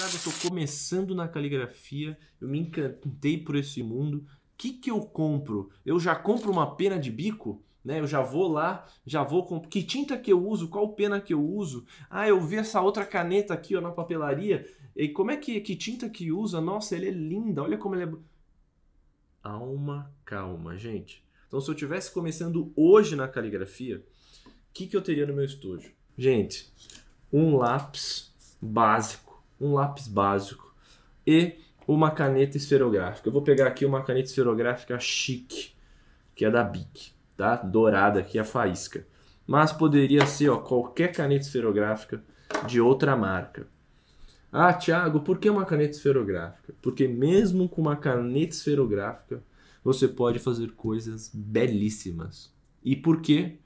Thiago, eu tô começando na caligrafia, eu me encantei por esse mundo. O que, que eu compro? Eu já compro uma pena de bico? Né? Eu já vou lá, já vou com que tinta que eu uso, qual pena que eu uso. Ah, eu vi essa outra caneta aqui ó, na papelaria. E como é que que tinta que usa? Nossa, ele é linda. Olha como ele é Alma, calma, gente. Então, se eu tivesse começando hoje na caligrafia, o que, que eu teria no meu estúdio? Gente, um lápis básico, um lápis básico e uma caneta esferográfica. Eu vou pegar aqui uma caneta esferográfica chique, que é da Bic, tá? Dourada aqui, a faísca. Mas poderia ser ó, qualquer caneta esferográfica de outra marca. Ah, Thiago, por que uma caneta esferográfica? Porque mesmo com uma caneta esferográfica, você pode fazer coisas belíssimas. E por quê?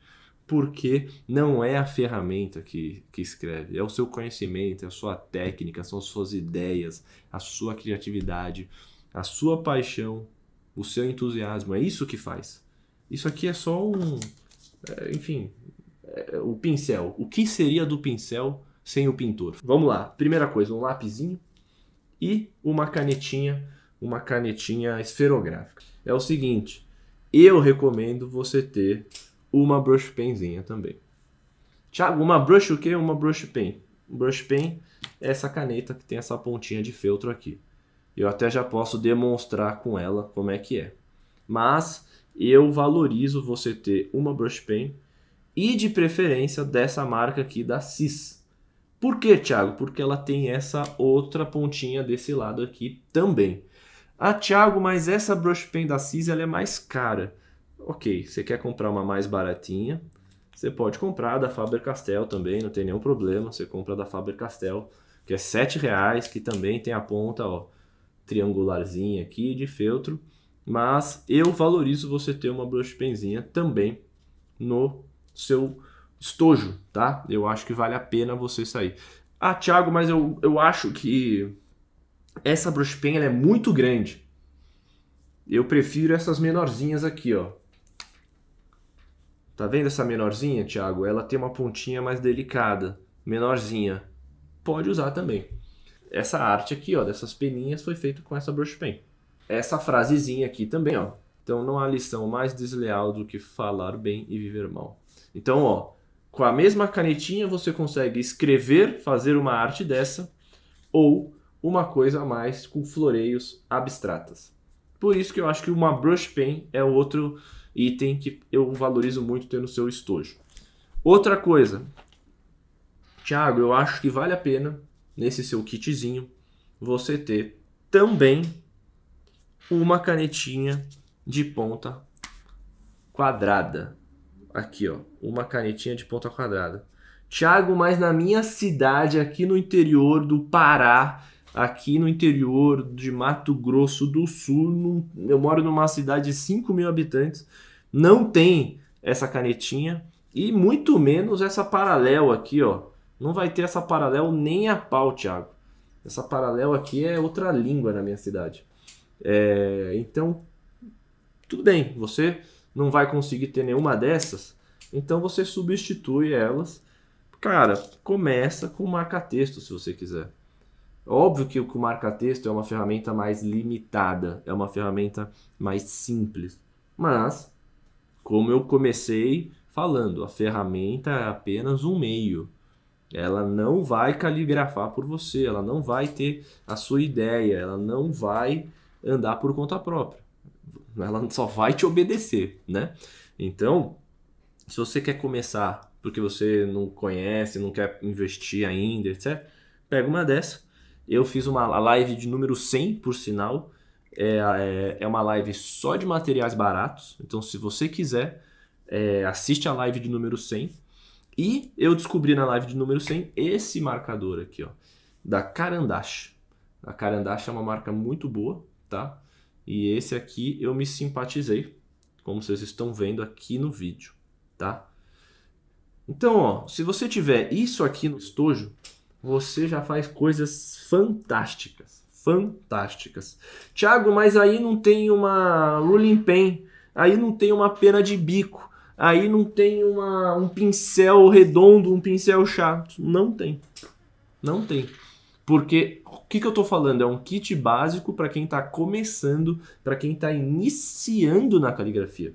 Porque não é a ferramenta que, que escreve, é o seu conhecimento, é a sua técnica, são as suas ideias, a sua criatividade, a sua paixão, o seu entusiasmo. É isso que faz. Isso aqui é só um. É, enfim, é, o pincel. O que seria do pincel sem o pintor? Vamos lá. Primeira coisa, um lapisinho e uma canetinha, uma canetinha esferográfica é o seguinte: eu recomendo você ter uma brush penzinha também. Tiago, uma brush o quê? Uma brush pen. Brush pen é essa caneta que tem essa pontinha de feltro aqui. Eu até já posso demonstrar com ela como é que é. Mas eu valorizo você ter uma brush pen e de preferência dessa marca aqui da Cis. Por que, Thiago? Porque ela tem essa outra pontinha desse lado aqui também. Ah, Thiago, mas essa brush pen da CIS ela é mais cara. Ok, você quer comprar uma mais baratinha? Você pode comprar da Faber-Castell também, não tem nenhum problema. Você compra da Faber-Castell, que é R$ reais, que também tem a ponta ó, triangularzinha aqui de feltro. Mas eu valorizo você ter uma brush penzinha também no seu estojo, tá? Eu acho que vale a pena você sair. Ah, Thiago, mas eu, eu acho que essa brush pen é muito grande. Eu prefiro essas menorzinhas aqui, ó. Tá vendo essa menorzinha, Thiago? Ela tem uma pontinha mais delicada, menorzinha. Pode usar também. Essa arte aqui, ó, dessas peninhas foi feita com essa brush pen. Essa frasezinha aqui também, ó. Então não há lição mais desleal do que falar bem e viver mal. Então, ó, com a mesma canetinha você consegue escrever, fazer uma arte dessa ou uma coisa a mais com floreios abstratas. Por isso que eu acho que uma brush pen é outro item que eu valorizo muito ter no seu estojo. Outra coisa, Thiago, eu acho que vale a pena nesse seu kitzinho você ter também uma canetinha de ponta quadrada. Aqui, ó, uma canetinha de ponta quadrada. Thiago, mas na minha cidade, aqui no interior do Pará, aqui no interior de Mato Grosso do Sul, num, eu moro numa cidade de 5 mil habitantes, não tem essa canetinha e muito menos essa paralelo aqui, ó. Não vai ter essa paralelo nem a pau, Thiago. Essa paralelo aqui é outra língua na minha cidade. É, então, tudo bem, você não vai conseguir ter nenhuma dessas, então você substitui elas. Cara, começa com marca-texto se você quiser. Óbvio que o marca-texto é uma ferramenta mais limitada, é uma ferramenta mais simples. Mas, como eu comecei falando, a ferramenta é apenas um meio. Ela não vai caligrafar por você, ela não vai ter a sua ideia, ela não vai andar por conta própria. Ela só vai te obedecer, né? Então, se você quer começar porque você não conhece, não quer investir ainda, etc., pega uma dessa eu fiz uma live de número 100, por sinal. É, é, é uma live só de materiais baratos. Então, se você quiser, é, assiste a live de número 100. E eu descobri na live de número 100 esse marcador aqui, ó, da Carandache. A Carandache é uma marca muito boa, tá? E esse aqui eu me simpatizei, como vocês estão vendo aqui no vídeo, tá? Então, ó, se você tiver isso aqui no estojo, você já faz coisas fantásticas. Fantásticas. Tiago, mas aí não tem uma ruling pen, aí não tem uma pena de bico, aí não tem uma, um pincel redondo, um pincel chato. Não tem. Não tem. Porque que, que eu estou falando? É um kit básico para quem está começando, para quem está iniciando na caligrafia.